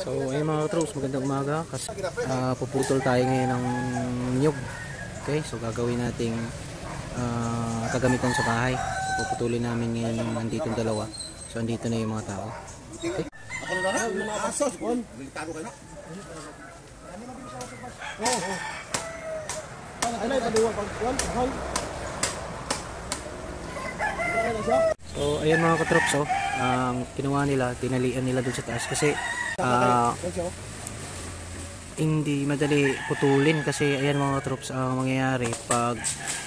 So ayun mga troops, magandang umaga kasi ah, puputol tayo ngayon ng niyog. Okay, so gagawin nating ah, kagamitan sa bahay. So puputulin namin ngayon yung nandito dalawa. So andito na yung mga tao. Okay. Ako na na, asos. Militaro kayo na. Oo, oo. Ano yung kaliwa pag kuwan? Ahoy. So ayun mga katrops, oh, ang ginawa nila, tinalian nila doon sa taas kasi ah, hindi madali putulin kasi ayan mga troops ang mangyayari pag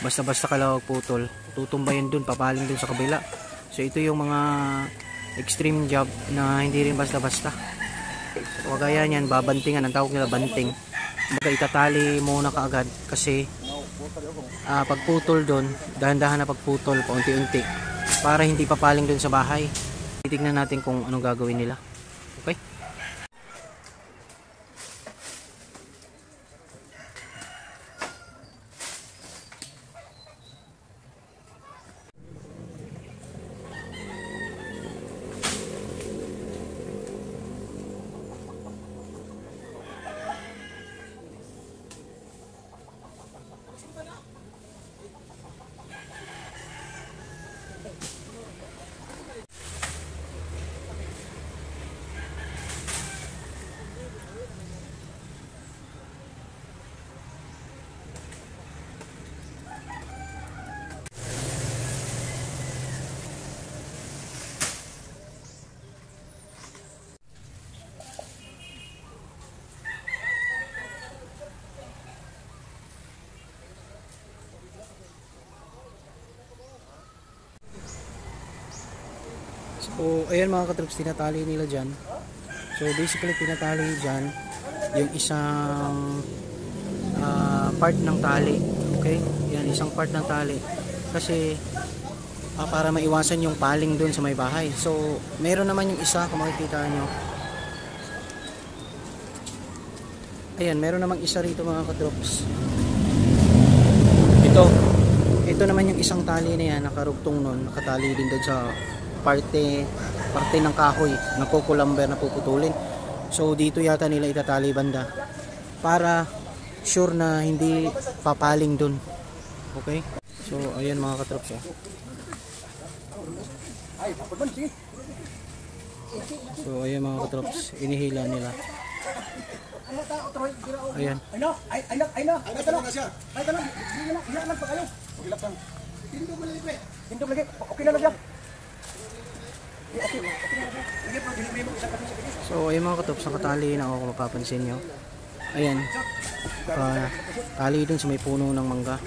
basta-basta ka lang putol tutumba yun dun papaling dun sa kabila so ito yung mga extreme job na hindi rin basta-basta. So kagaya niyan babantingan ang tawag nila banting. Baga itatali muna kaagad kasi ah, pagputol dun dahan-dahan na pagputol paunti-unti para hindi papaling dun sa bahay. Titignan natin kung anong gagawin nila okay So, ayan mga katrops, tinatali nila dyan. So, basically, tinatali dyan yung isang ah, part ng tali. Okay? Yan, isang part ng tali. Kasi, ah, para maiwasan yung paling dun sa may bahay. So, meron naman yung isa, kung makikita nyo. Ayan, meron namang isa rito mga katrops. Ito. Ito naman yung isang tali na yan, nakarugtong nun, nakatali din doon sa parte parte ng kahoy ng kukulamber na puputulin. So dito yata nila itatali banda para sure na hindi papaling dun. Okay? So ayan mga katrops oh. So ayan mga katrops, inihila nila. Ayan. Ay na, ay ay na, ay na. Ay siya. Ay na, hila lang pa kayo. Hila lang. Tindog lagi. Tindog lagi. Okay na na So ayun mga katrops, nakatali na ako kung mapapansin nyo. Ayan. Ah, tali dun sa may puno ng mangga.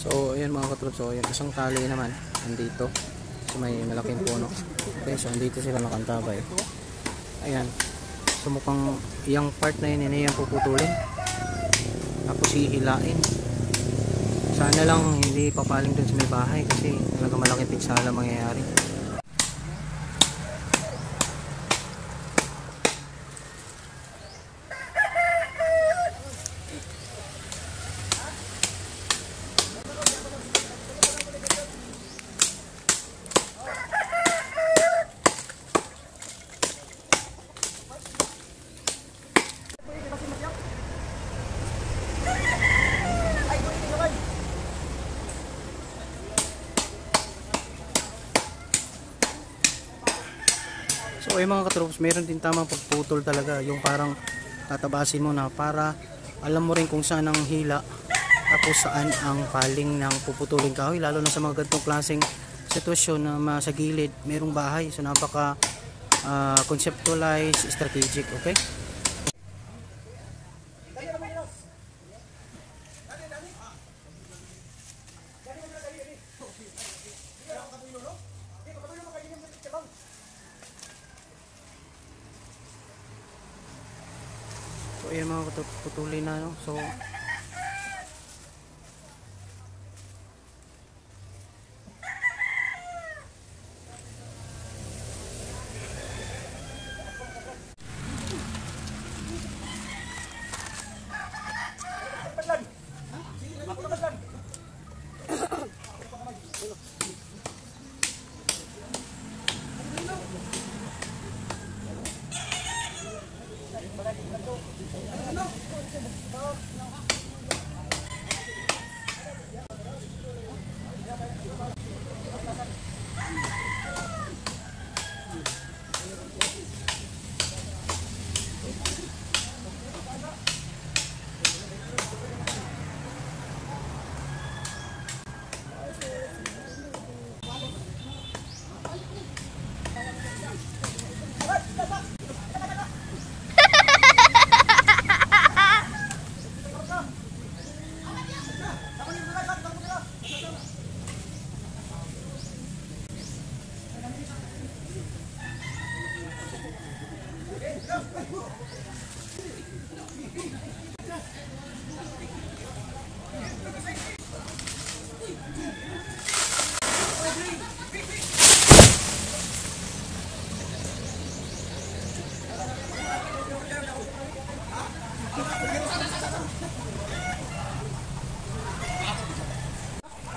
So, ayan mga katrops. So, ayan, isang tali naman. Andito. So, may malaking puno. Okay, so, andito sila nakantabay. Ayan. So, mukhang yung part na yun, yun yung puputulin. Tapos, hihilain. Sana lang hindi papaling dun sa may bahay kasi talaga malaking pinsala mangyayari. So ay mga katrops, meron din tamang pagputol talaga, yung parang tatabasin mo na para alam mo rin kung saan ang hila tapos saan ang paling ng puputulin kahoy. Lalo na sa mga ganitong klaseng sitwasyon na sa gilid merong bahay. So napaka ah, conceptualized strategic okay Ayan mga katrops, putulin na no? so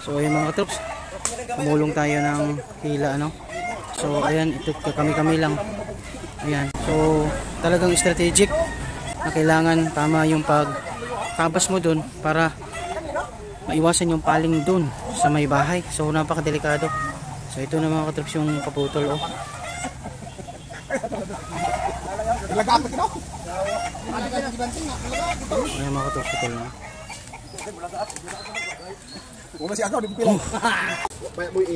So ayan mga troops, tumulong tayo ng hila ano. So ayan, ito kami-kami lang. Ayan, so talagang strategic na kailangan tama yung pag kabas mo dun para maiwasan yung paling dun sa may bahay. So napakadelikado. So ito na mga katroops yung kaputol oh. Ayan mga katroops, putol na. Gua masih agak di pukul. Lah. Oh. Banyak bunyi.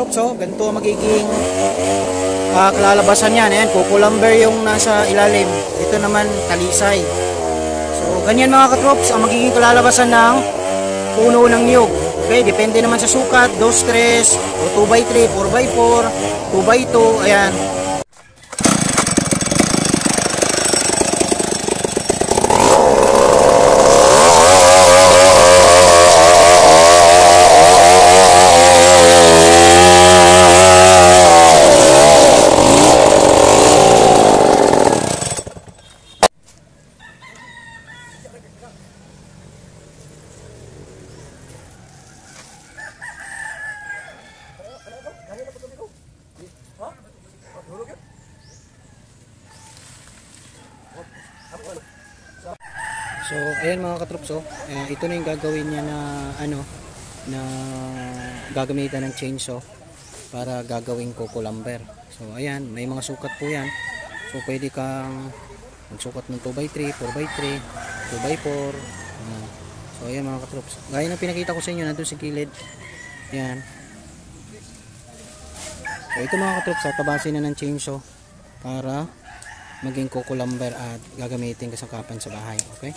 ayan mga katrops, so, ganito magiging uh, kalalabasan yan. Ayan, kukulamber yung nasa ilalim. Ito naman, talisay. So, ganyan mga katrops, ang magiging kalalabasan ng puno ng niyog. Okay, depende naman sa sukat, 2, 3, o 2x3, 4x4, 2x2, ayan. So, ayan mga katrops, oh. Eh, ito na yung gagawin niya na ano na gagamitan ng chainsaw para gagawing coco lumber. So, ayan, may mga sukat po 'yan. So, pwede kang magsukat ng 2x3, 4x3, 2x4. Ayan. So, ayan mga katrops. Gaya ng pinakita ko sa inyo nandun sa gilid. Ayan. So, ito mga katrops, tatabasin na ng chainsaw para maging coco lumber at gagamitin kasangkapan sa bahay. Okay?